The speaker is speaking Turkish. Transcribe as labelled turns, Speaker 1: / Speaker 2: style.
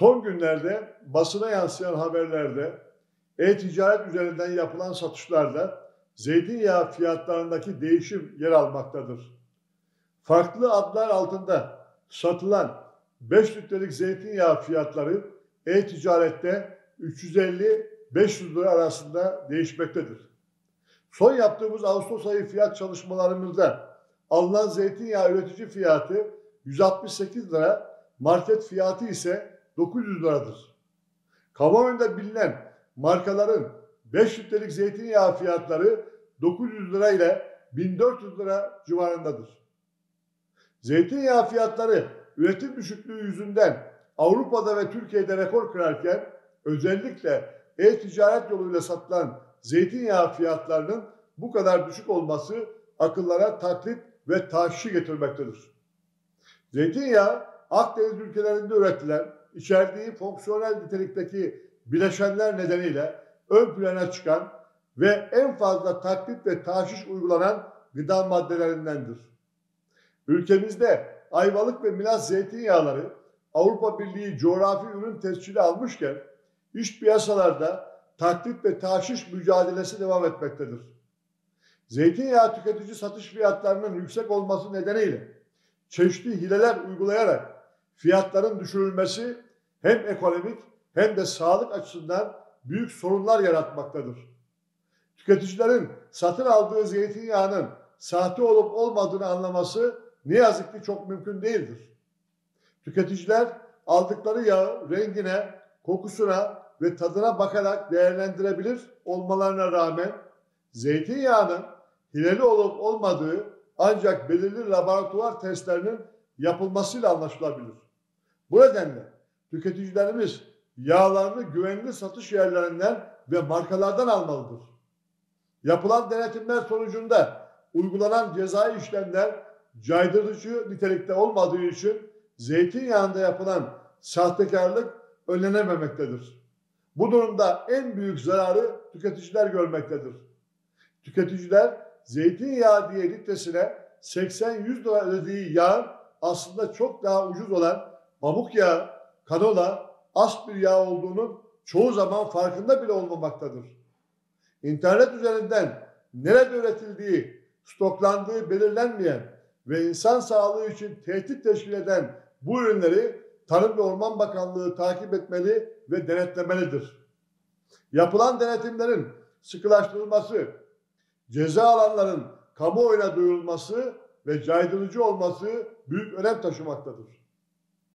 Speaker 1: Son günlerde basına yansıyan haberlerde e-ticaret üzerinden yapılan satışlarda zeytinyağı fiyatlarındaki değişim yer almaktadır. Farklı adlar altında satılan 5 litrelik zeytinyağı fiyatları e-ticarette 350-500 lira arasında değişmektedir. Son yaptığımız Ağustos ayı fiyat çalışmalarımızda alınan zeytinyağı üretici fiyatı 168 lira, market fiyatı ise 900 liradır. Kamuoyunda bilinen markaların 5 litrelik zeytinyağı fiyatları 900 lira ile 1400 lira civarındadır. Zeytinyağı fiyatları üretim düşüklüğü yüzünden Avrupa'da ve Türkiye'de rekor kırarken özellikle e-ticaret yoluyla satılan zeytinyağı fiyatlarının bu kadar düşük olması akıllara taklit ve taşişi getirmektedir. Zeytinyağı Akdeniz ülkelerinde üretilen, içerdiği fonksiyonel nitelikteki bileşenler nedeniyle ön plana çıkan ve en fazla taklit ve taşiş uygulanan gıda maddelerindendir. Ülkemizde Ayvalık ve Milas zeytinyağları Avrupa Birliği coğrafi ürün tescili almışken iş piyasalarda taklit ve taşiş mücadelesi devam etmektedir. Zeytinyağı tüketici satış fiyatlarının yüksek olması nedeniyle çeşitli hileler uygulayarak fiyatların düşürülmesi hem ekonomik hem de sağlık açısından büyük sorunlar yaratmaktadır. Tüketicilerin satın aldığı zeytinyağının sahte olup olmadığını anlaması ne yazık ki çok mümkün değildir. Tüketiciler aldıkları yağı rengine, kokusuna ve tadına bakarak değerlendirebilir olmalarına rağmen zeytinyağının hileli olup olmadığı ancak belirli laboratuvar testlerinin yapılmasıyla anlaşılabilir. Bu nedenle tüketicilerimiz yağlarını güvenli satış yerlerinden ve markalardan almalıdır. Yapılan denetimler sonucunda uygulanan cezai işlemler caydırıcı nitelikte olmadığı için zeytinyağında yapılan sahtekarlık önlenememektedir. Bu durumda en büyük zararı tüketiciler görmektedir. Tüketiciler zeytinyağı diye litresine 80-100 lira ödediği yağ aslında çok daha ucuz olan pamuk yağı, kanola, ast bir yağ olduğunun çoğu zaman farkında bile olmamaktadır. İnternet üzerinden nerede üretildiği, stoklandığı belirlenmeyen ve insan sağlığı için tehdit teşkil eden bu ürünleri Tarım ve Orman Bakanlığı takip etmeli ve denetlemelidir. Yapılan denetimlerin sıkılaştırılması, ceza alanların kamuoyuna duyurulması ve caydırıcı olması büyük önem taşımaktadır.